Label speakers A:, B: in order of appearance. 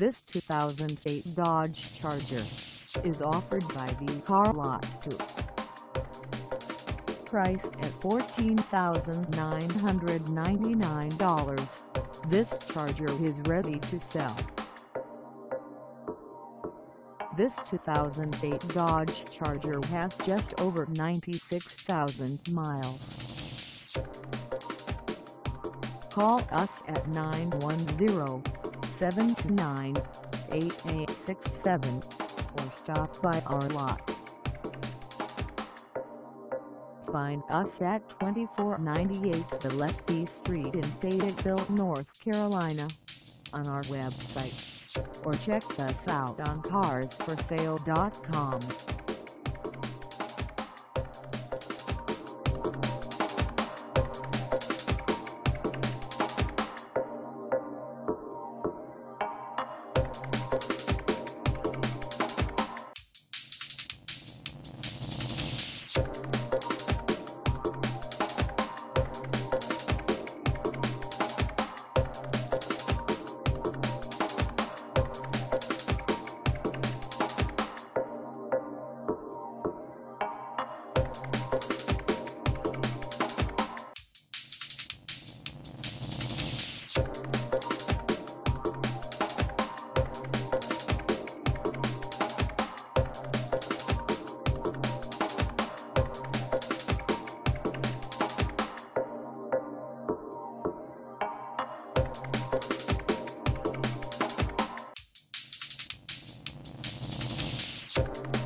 A: This 2008 Dodge Charger is offered by the Car Lot 2. Priced at $14,999, this Charger is ready to sell. This 2008 Dodge Charger has just over 96,000 miles. Call us at 910-729-8867 or stop by our lot. Find us at 2498 Gillespie Street in Fayetteville, North Carolina on our website or check us out on carsforsale.com.
B: Thank